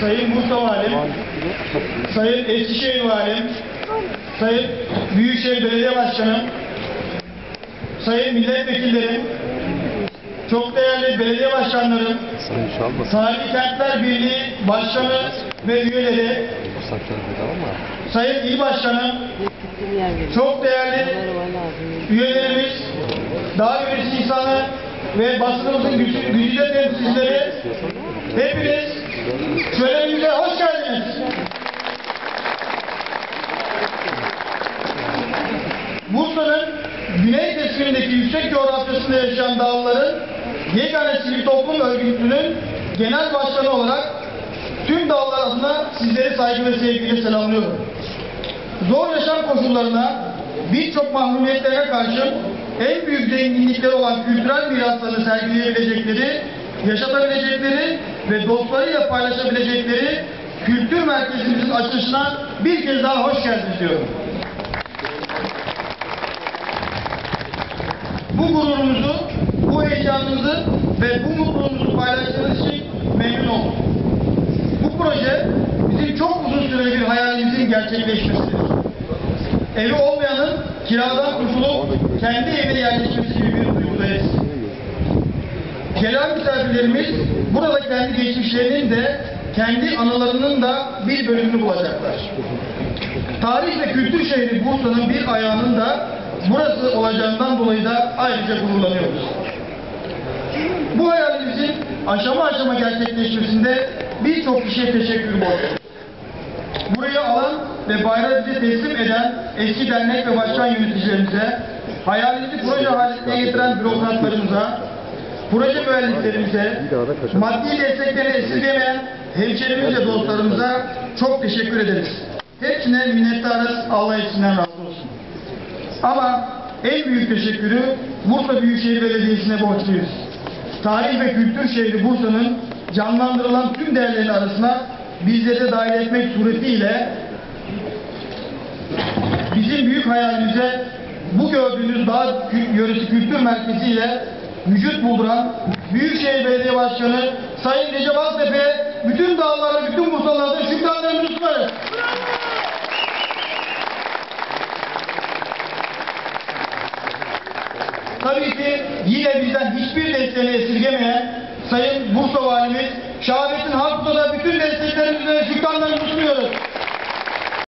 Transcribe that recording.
Sayın Mustafa Alem, Sayın Eskişehir Valim, Sayın Büyükşehir Belediye Başkanı, Sayın Milletvekillerim, çok değerli belediye başkanlarım, Sahil Kentler Birliği Başkanı ve üyeleri, Sayın İl Başkanı, çok değerli üyelerimiz, daha öncesi insanı ve basınımızın gücü, gücüde temsilcileri, hepiniz şölenimize hoş geldiniz. Bursa'nın güney kesimindeki yüksek coğrafyasında yaşayan dağlıların yegane sivil toplum örgütünün genel başkanı olarak tüm dağlar adına sizleri saygı ve sevgiyle selamlıyorum. Zor yaşam koşullarına birçok mahrumiyetlerine karşı en büyük zenginlikleri olan kültürel miraslarını sergileyebilecekleri, yaşatabilecekleri ve dostlarıyla paylaşabilecekleri kültür merkezimizin açılışına bir kez daha hoş geldiniz diyorum. Bu gururumuzu, bu heyecanınızı ve bu mutluluğumuzu paylaştığınız için memnun oldum. Bu proje bizim çok uzun süreli bir hayalimizin gerçekleşmesidir. Evi olmayanın kiradan kurtulup kendi evine yerleşmesi gibi bir duygudayız. Gelen misafirlerimiz burada kendi geçmişlerinin de kendi anılarının da bir bölümünü bulacaklar. Tarih ve kültür şehri Bursa'nın bir ayağının da burası olacağından dolayı da ayrıca gururlanıyoruz. Bu hayalimizin aşama aşama gerçekleşmesinde birçok kişiye teşekkür borçluyuz. Burayı alan ve bayrağı bize teslim eden eski dernek ve başkan yöneticilerimize, hayalimizi proje haline getiren bürokratlarımıza, proje mühendislerimize, maddi destekleri esirgemeyen hemşerimiz ve dostlarımıza çok teşekkür ederiz. Hepsine minnettarız. Allah hepsinden razı olsun. Ama en büyük teşekkürü Bursa Büyükşehir Belediyesi'ne borçluyuz. Tarih ve kültür şehri Bursa'nın canlandırılan tüm değerleri arasına bizleri de dahil etmek suretiyle bizim büyük hayalimize bu gördüğünüz kü- yöresi kültür merkezi ile vücut bulduran Büyükşehir Belediye Başkanı Sayın Recep Aktepe'ye bütün dağlara, bütün Bursalılarda şükranlarımızı sunarız. Tabii ki yine bizden hiçbir desteğini esirgemeyen Sayın Bursa Valimiz Şahabettin Halk'ta da bütün desteklerimizi ve şükranlarımızı